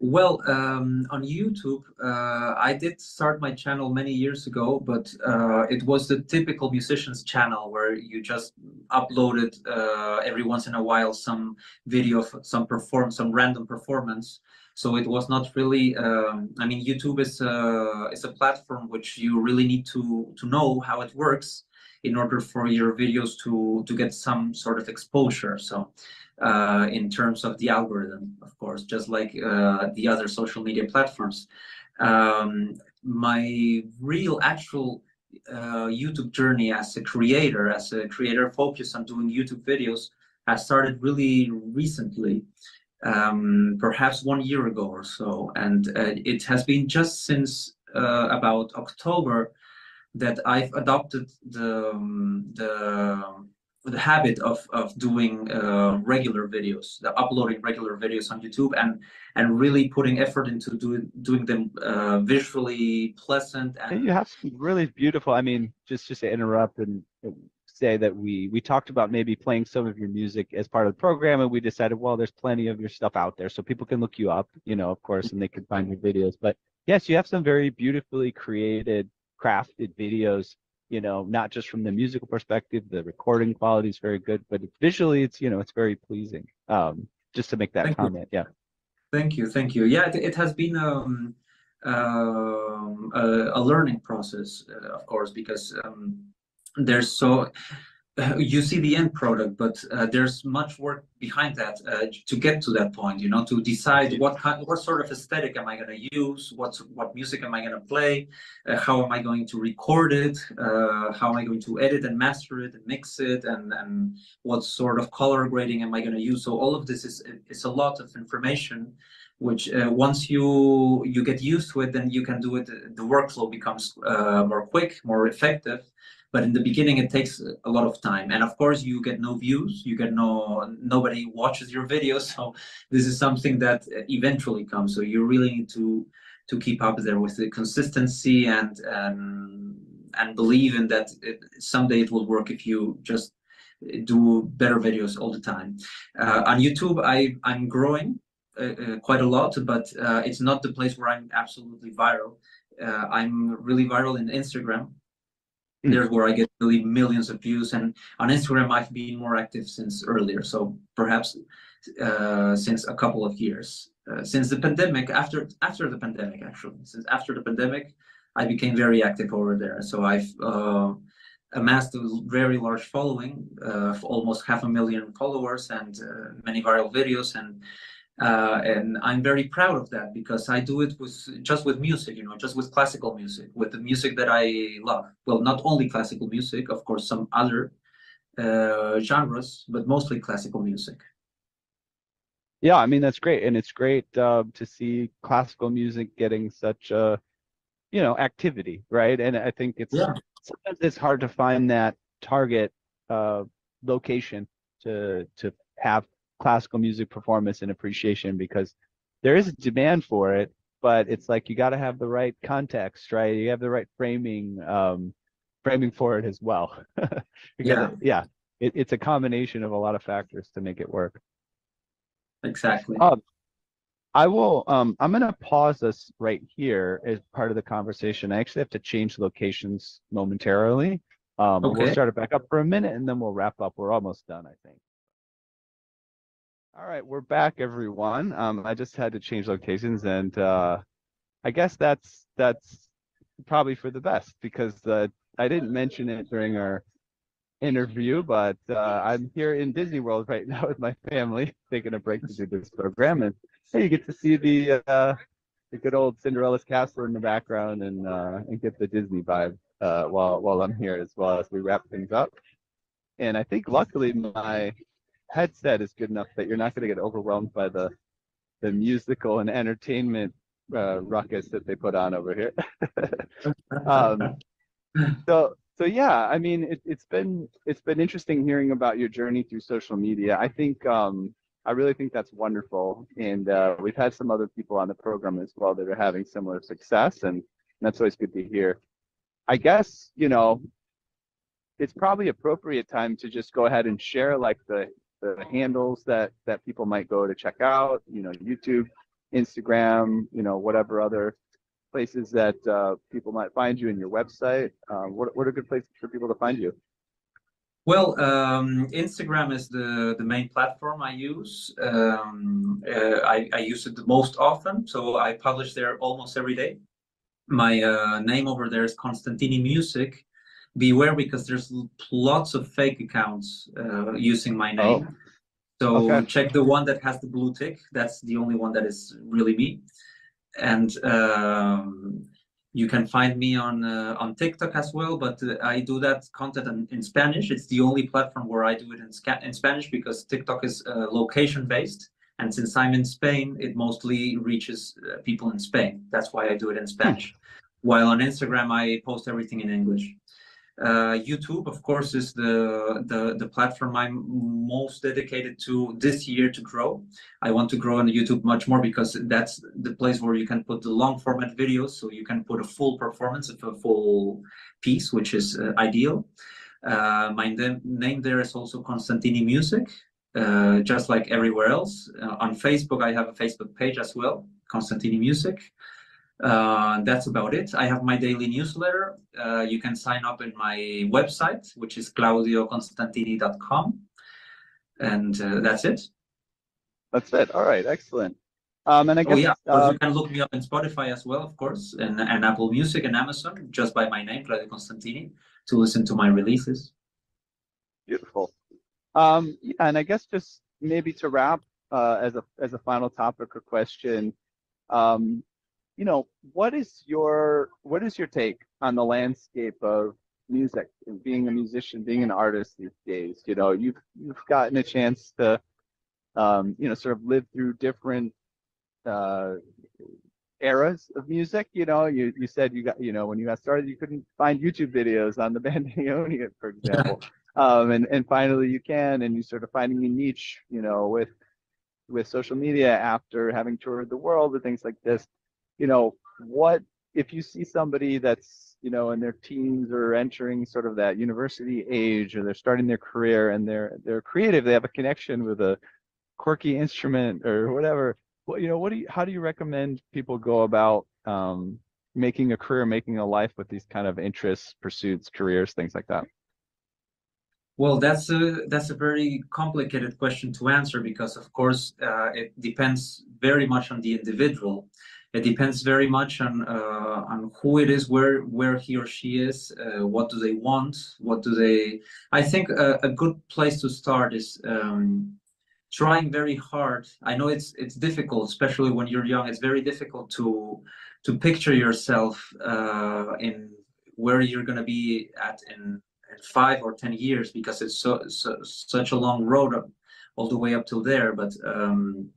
well, um, on YouTube, uh, I did start my channel many years ago, but uh, it was the typical musician's channel where you just uploaded uh, every once in a while some video of some perform some random performance. So it was not really. Um, I mean, YouTube is a is a platform which you really need to to know how it works in order for your videos to to get some sort of exposure. So uh, in terms of the algorithm, of course, just like uh, the other social media platforms. Um, my real actual uh, YouTube journey as a creator, as a creator focused on doing YouTube videos, has started really recently, um, perhaps one year ago or so. And uh, it has been just since uh, about October that I've adopted the, um, the the habit of of doing uh, regular videos, the uploading regular videos on YouTube, and and really putting effort into doing doing them uh, visually pleasant. And you have some really beautiful. I mean, just just to interrupt and say that we we talked about maybe playing some of your music as part of the program, and we decided, well, there's plenty of your stuff out there, so people can look you up, you know, of course, and they can find your videos. But yes, you have some very beautifully created, crafted videos you know, not just from the musical perspective, the recording quality is very good, but visually it's, you know, it's very pleasing. Um, just to make that thank comment. You. Yeah. Thank you. Thank you. Yeah, it, it has been um, um, a, a, learning process, uh, of course, because um, there's so you see the end product, but uh, there's much work behind that uh, to get to that point. You know, to decide what kind, what sort of aesthetic am I going to use, what what music am I going to play, uh, how am I going to record it, uh, how am I going to edit and master it and mix it, and and what sort of color grading am I going to use. So all of this is is a lot of information which uh, once you you get used to it then you can do it the workflow becomes uh, more quick more effective but in the beginning it takes a lot of time. And of course you get no views you get no nobody watches your videos so this is something that eventually comes. So you really need to to keep up there with the consistency and and and believe in that it, someday it will work if you just do better videos all the time. Uh, on youtube i i'm growing uh, uh, quite a lot but uh, it's not the place where i'm absolutely viral. Uh, i'm really viral in instagram Mm. There's where I get really millions of views. And on Instagram, I've been more active since earlier. So perhaps uh, since a couple of years. Uh, since the pandemic, after after the pandemic, actually, since after the pandemic, I became very active over there. So I've uh, amassed a very large following, of almost half a million followers and uh, many viral videos. And uh, and I'm very proud of that because I do it with just with music, you know, just with classical music, with the music that I love. Well, not only classical music, of course, some other uh, genres, but mostly classical music. Yeah, I mean that's great, and it's great uh, to see classical music getting such a, you know, activity, right? And I think it's yeah. sometimes it's hard to find that target uh, location to to have classical music performance and appreciation because there is a demand for it, but it's like you got to have the right context, right? You have the right framing, um, framing for it as well. yeah, yeah, it, it's a combination of a lot of factors to make it work. Exactly. Um, I will. Um, I'm going to pause this right here as part of the conversation. I actually have to change locations momentarily. Um, okay. We'll start it back up for a minute and then we'll wrap up. We're almost done, I think. All right, we're back, everyone. Um, I just had to change locations, and uh, I guess that's that's probably for the best because uh, I didn't mention it during our interview, but uh, I'm here in Disney World right now with my family, taking a break to do this program, and hey, you get to see the uh, the good old Cinderella's castle in the background, and uh, and get the Disney vibe uh, while while I'm here as well as we wrap things up. And I think luckily my headset is good enough that you're not going to get overwhelmed by the the musical and entertainment uh, ruckus that they put on over here. um, so so yeah, I mean it, it's been it's been interesting hearing about your journey through social media. I think um, I really think that's wonderful, and uh, we've had some other people on the program as well that are having similar success, and that's always good to hear. I guess you know it's probably appropriate time to just go ahead and share like the the handles that that people might go to check out you know youtube instagram you know whatever other places that uh, people might find you in your website uh, what, what are good places for people to find you well, um, Instagram is the, the main platform I use. Um, uh, I, I, use it the most often, so I publish there almost every day. My uh, name over there is Constantini Music, beware because there's lots of fake accounts uh, using my name. Oh. So okay. check the one that has the blue tick. That's the only one that is really me. And um, you can find me on uh, on TikTok as well, but uh, I do that content in, in, Spanish. It's the only platform where I do it in, in Spanish because TikTok is uh, location based, and since I'm in Spain, it mostly reaches uh, people in Spain. That's why I do it in Spanish. Hmm. While on Instagram, I post everything in English. Uh, YouTube, of course, is the, the, the platform I'm most dedicated to this year to grow. I want to grow on YouTube much more because that's the place where you can put the long format videos, so you can put a full performance of a full piece, which is uh, ideal. Uh, my name there is also Constantini Music, uh, just like everywhere else. Uh, on Facebook, I have a Facebook page as well, Constantini Music. Uh, that's about it. I have my daily newsletter. Uh, you can sign up in my website, which is claudioconstantini.com. And uh, that's it. That's it. All right. Excellent. Um, and I guess oh, yeah, you can look me up in Spotify as well, of course, and, and Apple Music and Amazon, just by my name, Claudio Constantini, to listen to my releases. Beautiful. Um, and I guess just maybe to wrap uh, as a as a final topic or question, um, you know, what is your what is your take on the landscape of music and being a musician, being an artist these days? You know, you've you've gotten a chance to, um, you know, sort of live through different uh, eras of music. You know, you you said you got you know when you got started you couldn't find YouTube videos on the bandoneon, for example, um, and and finally you can, and you sort of finding a niche, you know, with with social media after having toured the world and things like this you know, what if you see somebody that's, you know, in their teens or entering sort of that university age or they're starting their career and they're they're creative, they have a connection with a quirky instrument or whatever. Well, you know, what do you how do you recommend people go about um, making a career, making a life with these kind of interests, pursuits, careers, things like that? Well, that's a that's a very complicated question to answer because, of course, uh, it depends very much on the individual. It depends very much on uh, on who it is, where where he or she is, uh, what do they want, what do they. I think a, a good place to start is um, trying very hard. I know it's it's difficult, especially when you're young. It's very difficult to to picture yourself uh, in where you're going to be at in, in, five or ten years because it's so, so such a long road up, all the way up till there. But um,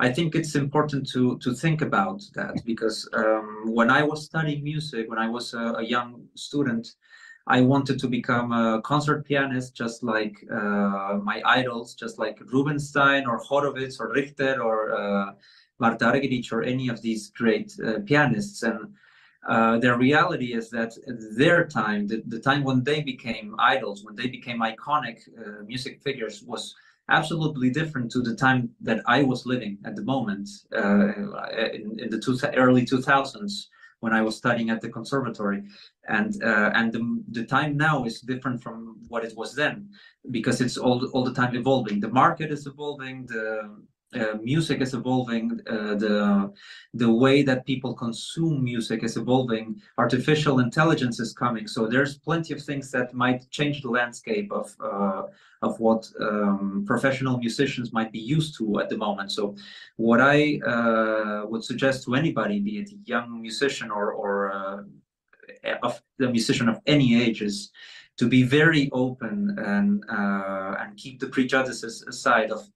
I think it's important to to think about that because um, when I was studying music, when I was a, a, young student, I wanted to become a concert pianist, just like uh, my idols, just like Rubinstein or Horowitz or Richter or uh, Marta Argerich or any of these great uh, pianists. And uh, the reality is that their time, the, the time when they became idols, when they became iconic uh, music figures, was absolutely different to the time that I was living at the moment uh, in, in, the two, early 2000s when I was studying at the conservatory, and uh, and the, the time now is different from what it was then because it's all all the time evolving. The market is evolving. The uh, music is evolving. Uh, the the way that people consume music is evolving. Artificial intelligence is coming. So there's plenty of things that might change the landscape of uh, of what um, professional musicians might be used to at the moment. So what I uh, would suggest to anybody, be it a young musician or or uh, of the musician of any age, is to be very open and and keep the prejudices aside of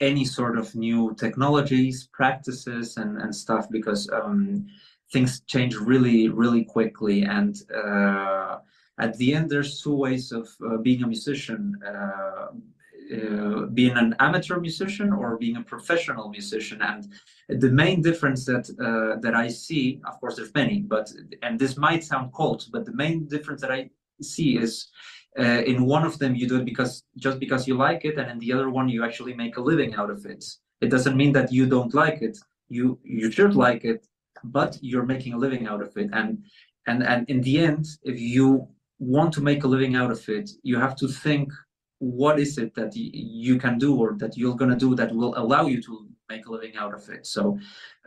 any sort of new technologies, practices, and and stuff because um, things change really really quickly and. Uh, at the end, there's two ways of uh, being a musician. Uh, uh, being an amateur musician or being a professional musician and the main difference that uh, that i see of course there's many but and this might sound cold but the main difference that i see is uh, in one of them you do it because just because you like it and in the other one you actually make a living out of it. It doesn't mean that you don't like it. You you should like it but you're making a living out of it. And and and in the end if you want to make a living out of it, you have to think what is it that you can do or that you're going to do that will allow you to make a living out of it. So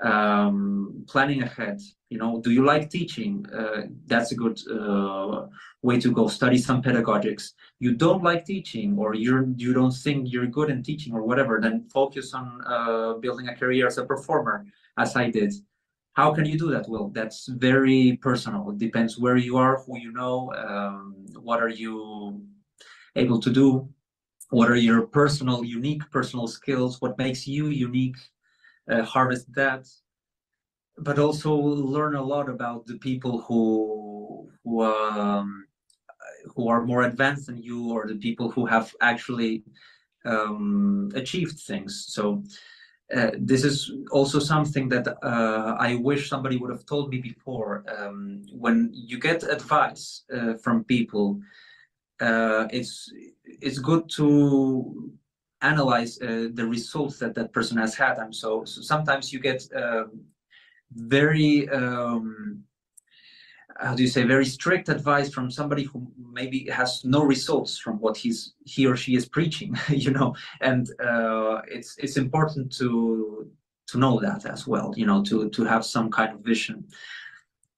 um, planning ahead, you know, do you like teaching? Uh, that's a good uh, way to go. Study some pedagogics. You don't like teaching or you're you don't think you're good in teaching or whatever, then focus on uh, building a career as a performer, as I did. How can you do that? Well, that's very personal. It depends where you are, who you know, um, what are you able to do, what are your personal, unique personal skills, what makes you unique, uh, harvest that, but also learn a lot about the people who who um, who are more advanced than you, or the people who have actually um, achieved things. So uh, this is also something that uh, I wish somebody would have told me before. Um, when you get advice uh, from people, uh, it's it's good to analyze uh, the results that that person has had. And so, so sometimes you get very um, how do you say very strict advice from somebody who maybe has no results from what he's he or she is preaching you know and uh, it's it's important to to know that as well you know to to have some kind of vision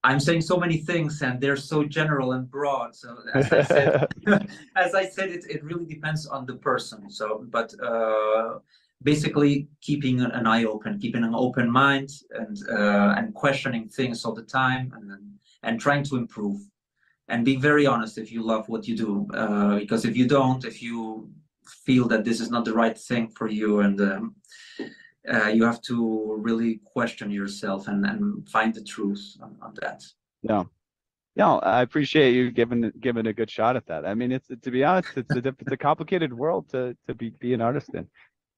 i'm saying so many things and they're so general and broad. So as i said as i said it, it really depends on the person. So but uh, basically keeping an eye open keeping an open mind and uh, and questioning things all the time and and trying to improve. And be very honest if you love what you do uh, because if you don't if you feel that this is not the right thing for you and um, uh, you have to really question yourself and, and find the truth on, on that. Yeah. Yeah i appreciate you giving giving a good shot at that. I mean it's to be honest it's a it's a complicated world to to be be an artist in.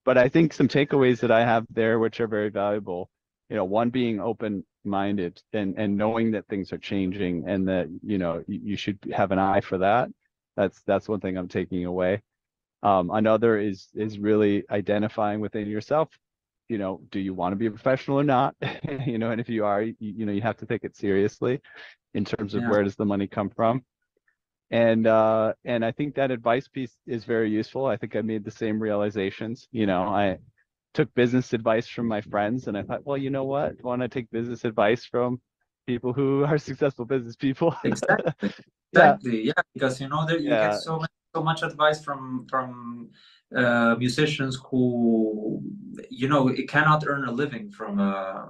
But i think some takeaways that i have there which are very valuable you know one being open minded and and knowing that things are changing and that you know you, you should have an eye for that. That's that's one thing i'm taking away. Um, another is is really identifying within yourself you know do you want to be a professional or not you know and if you are you, you know you have to take it seriously in terms of yeah. where does the money come from and uh and i think that advice piece is very useful i think i made the same realizations you know i took business advice from my friends, and I thought, well, you know what? Want to take business advice from people who are successful business people. exactly. Exactly. Yeah. yeah, because you know that you yeah. get so much, so much advice from from uh, musicians who you know it cannot earn a living from uh,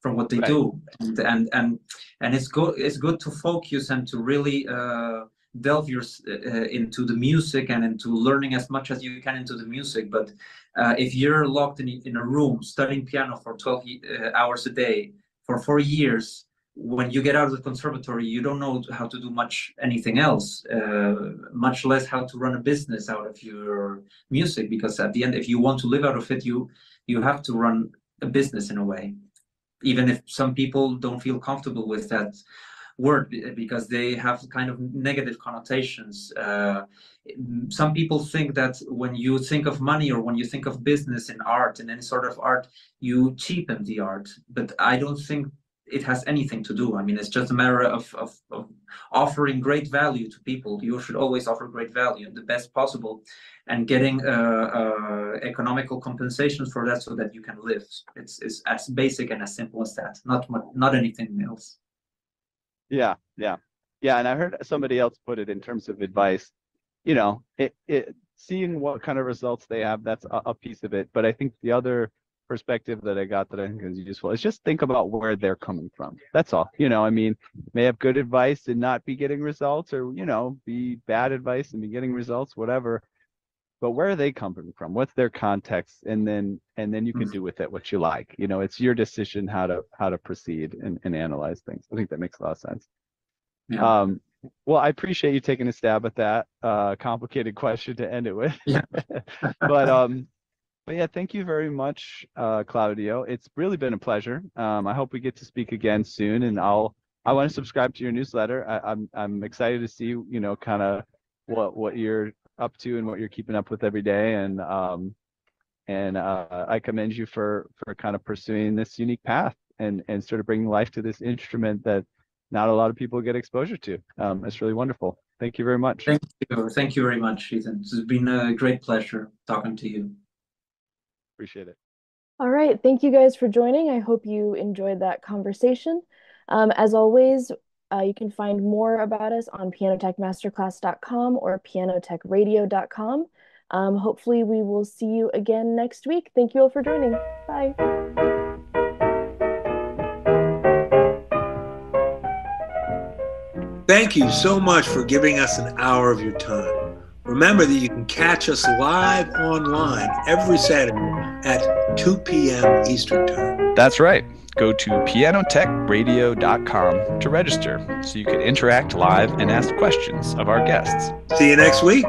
from what they right. do, and and and and it's good it's good to focus and to really. Uh, delve your, uh, into the music and into learning as much as you can into the music. But uh, if you're locked in, in a room studying piano for 12 uh, hours a day for four years, when you get out of the conservatory, you don't know how to do much anything else, uh, much less how to run a business out of your music. Because at the end, if you want to live out of it, you you have to run a business in a way, even if some people don't feel comfortable with that word because they have kind of negative connotations. Uh, some people think that when you think of money or when you think of business in art and any sort of art, you cheapen the art. But I don't think it has anything to do. I mean, it's just a matter of, of, of, offering great value to people. You should always offer great value, the best possible, and getting uh, uh, economical compensation for that so that you can live. It's, it's as basic and as simple as that. Not not anything else. Yeah, yeah, yeah. And I heard somebody else put it in terms of advice. You know, it, it seeing what kind of results they have. That's a, a piece of it. But I think the other perspective that I got that I think is useful is just think about where they're coming from. That's all. You know, I mean, may have good advice and not be getting results, or you know, be bad advice and be getting results, whatever. But where are they coming from? What's their context? And then and then you can do with it what you like. You know, it's your decision how to how to proceed and, and analyze things. I think that makes a lot of sense. Yeah. Um, well, I appreciate you taking a stab at that uh, complicated question to end it with. Yeah. but um, but yeah, thank you very much, uh, Claudio. It's really been a pleasure. Um, I hope we get to speak again soon, and I'll I want to subscribe to your newsletter. I, I'm I'm excited to see you know kind of what what you're up to and what you're keeping up with every day, and um and uh, I commend you for for kind of pursuing this unique path and and sort of bringing life to this instrument that not a lot of people get exposure to. Um, it's really wonderful. Thank you very much. Thank you. Thank you very much, Ethan. It's been a great pleasure talking to you. Appreciate it. All right. Thank you guys for joining. I hope you enjoyed that conversation. Um, as always, uh, you can find more about us on pianotechmasterclass.com or pianotechradio.com. Um, hopefully, we will see you again next week. Thank you all for joining. Bye. Thank you so much for giving us an hour of your time. Remember that you can catch us live online every Saturday at 2 p.m. Eastern Time. That's right. Go to pianotechradio.com to register so you can interact live and ask questions of our guests. See you next week.